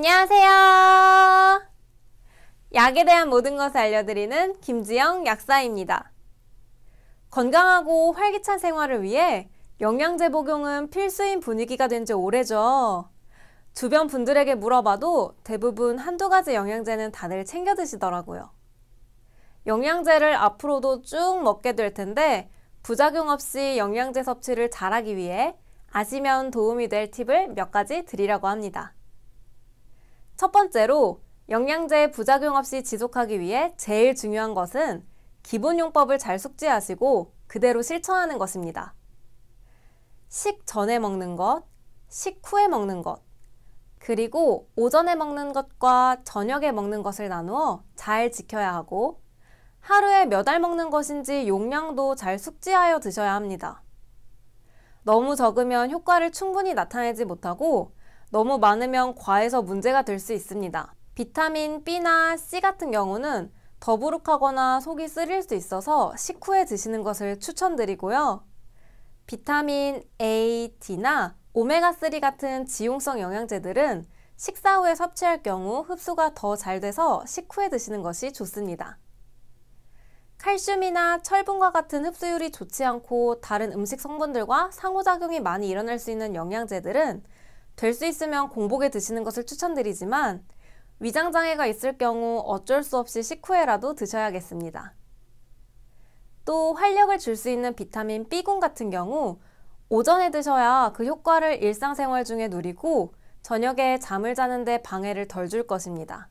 안녕하세요. 약에 대한 모든 것을 알려드리는 김지영 약사입니다. 건강하고 활기찬 생활을 위해 영양제 복용은 필수인 분위기가 된 지 오래죠. 주변 분들에게 물어봐도 대부분 한두 가지 영양제는 다들 챙겨 드시더라고요. 영양제를 앞으로도 쭉 먹게 될 텐데 부작용 없이 영양제 섭취를 잘하기 위해 아시면 도움이 될 팁을 몇 가지 드리려고 합니다. 첫 번째로 영양제 부작용 없이 지속하기 위해 제일 중요한 것은 기본 용법을 잘 숙지하시고 그대로 실천하는 것입니다. 식 전에 먹는 것, 식 후에 먹는 것, 그리고 오전에 먹는 것과 저녁에 먹는 것을 나누어 잘 지켜야 하고 하루에 몇 알 먹는 것인지 용량도 잘 숙지하여 드셔야 합니다. 너무 적으면 효과를 충분히 나타내지 못하고 너무 많으면 과해서 문제가 될 수 있습니다. 비타민 B나 C 같은 경우는 더부룩하거나 속이 쓰릴 수 있어서 식후에 드시는 것을 추천드리고요. 비타민 A, D나 오메가3 같은 지용성 영양제들은 식사 후에 섭취할 경우 흡수가 더 잘 돼서 식후에 드시는 것이 좋습니다. 칼슘이나 철분과 같은 흡수율이 좋지 않고 다른 음식 성분들과 상호작용이 많이 일어날 수 있는 영양제들은 될 수 있으면 공복에 드시는 것을 추천드리지만 위장장애가 있을 경우 어쩔 수 없이 식후에라도 드셔야겠습니다. 또 활력을 줄 수 있는 비타민 B군 같은 경우 오전에 드셔야 그 효과를 일상생활 중에 누리고 저녁에 잠을 자는데 방해를 덜 줄 것입니다.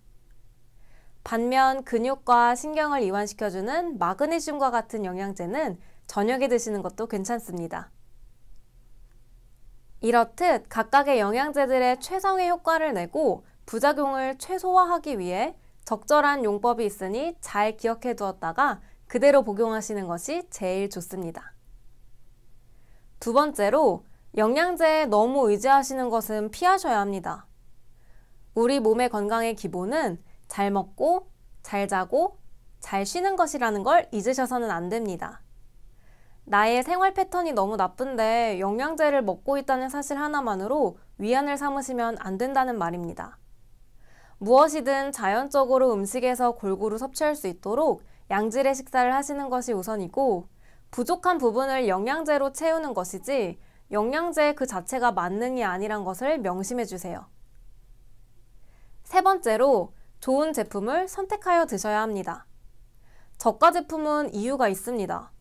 반면 근육과 신경을 이완시켜주는 마그네슘과 같은 영양제는 저녁에 드시는 것도 괜찮습니다. 이렇듯 각각의 영양제들의 최상의 효과를 내고 부작용을 최소화하기 위해 적절한 용법이 있으니 잘 기억해 두었다가 그대로 복용하시는 것이 제일 좋습니다. 두 번째로 영양제에 너무 의지하시는 것은 피하셔야 합니다. 우리 몸의 건강의 기본은 잘 먹고, 잘 자고, 잘 쉬는 것이라는 걸 잊으셔서는 안 됩니다. 나의 생활 패턴이 너무 나쁜데 영양제를 먹고 있다는 사실 하나만으로 위안을 삼으시면 안 된다는 말입니다. 무엇이든 자연적으로 음식에서 골고루 섭취할 수 있도록 양질의 식사를 하시는 것이 우선이고 부족한 부분을 영양제로 채우는 것이지 영양제 그 자체가 만능이 아니란 것을 명심해 주세요. 세 번째로 좋은 제품을 선택하여 드셔야 합니다. 저가 제품은 이유가 있습니다.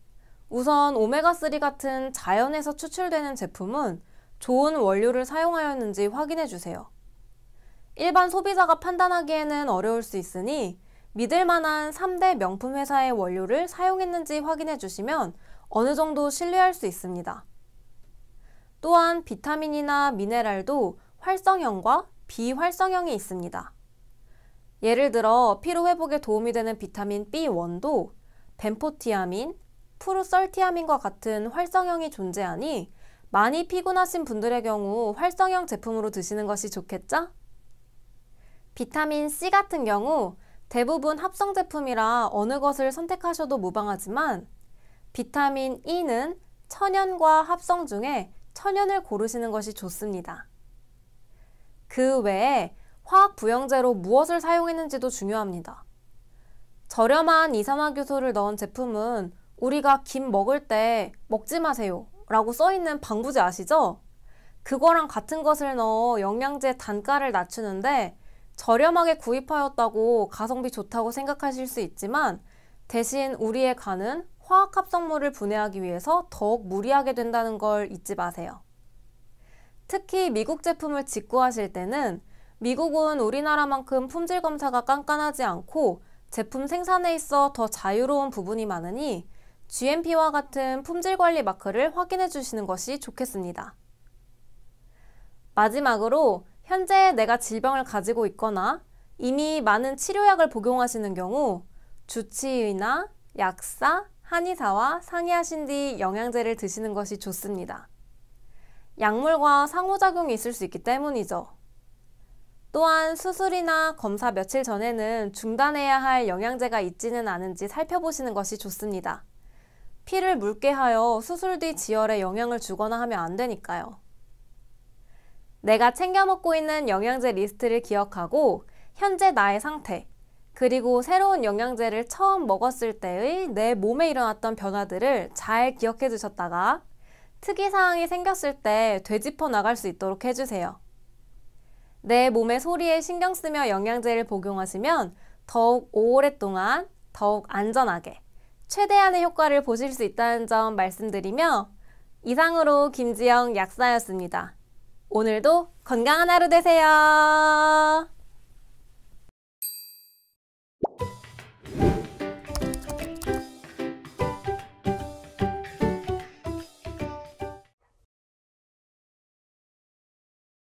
우선 오메가3 같은 자연에서 추출되는 제품은 좋은 원료를 사용하였는지 확인해 주세요. 일반 소비자가 판단하기에는 어려울 수 있으니 믿을 만한 3대 명품 회사의 원료를 사용했는지 확인해 주시면 어느 정도 신뢰할 수 있습니다. 또한 비타민이나 미네랄도 활성형과 비활성형이 있습니다. 예를 들어 피로 회복에 도움이 되는 비타민 B1도 벤포티아민, 프루설티아민과 같은 활성형이 존재하니 많이 피곤하신 분들의 경우 활성형 제품으로 드시는 것이 좋겠죠? 비타민 C 같은 경우 대부분 합성 제품이라 어느 것을 선택하셔도 무방하지만 비타민 E는 천연과 합성 중에 천연을 고르시는 것이 좋습니다. 그 외에 화학 부영제로 무엇을 사용했는지도 중요합니다. 저렴한 이산화규소를 넣은 제품은 우리가 김 먹을 때 먹지 마세요 라고 써있는 방부제 아시죠? 그거랑 같은 것을 넣어 영양제 단가를 낮추는데 저렴하게 구입하였다고 가성비 좋다고 생각하실 수 있지만 대신 우리의 간은 화학 합성물을 분해하기 위해서 더욱 무리하게 된다는 걸 잊지 마세요. 특히 미국 제품을 직구하실 때는 미국은 우리나라만큼 품질 검사가 깐깐하지 않고 제품 생산에 있어 더 자유로운 부분이 많으니 GMP와 같은 품질 관리 마크를 확인해 주시는 것이 좋겠습니다. 마지막으로 현재 내가 질병을 가지고 있거나 이미 많은 치료약을 복용하시는 경우 주치의나 약사, 한의사와 상의하신 뒤 영양제를 드시는 것이 좋습니다. 약물과 상호작용이 있을 수 있기 때문이죠. 또한 수술이나 검사 며칠 전에는 중단해야 할 영양제가 있지는 않은지 살펴보시는 것이 좋습니다. 피를 묽게 하여 수술 뒤 지혈에 영향을 주거나 하면 안 되니까요. 내가 챙겨 먹고 있는 영양제 리스트를 기억하고 현재 나의 상태, 그리고 새로운 영양제를 처음 먹었을 때의 내 몸에 일어났던 변화들을 잘 기억해 두셨다가 특이사항이 생겼을 때 되짚어 나갈 수 있도록 해주세요. 내 몸의 소리에 신경 쓰며 영양제를 복용하시면 더욱 오랫동안 더욱 안전하게 최대한의 효과를 보실 수 있다는 점 말씀드리며 이상으로 김지영 약사였습니다. 오늘도 건강한 하루 되세요.